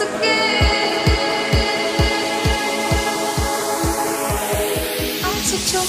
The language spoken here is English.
again. I'm your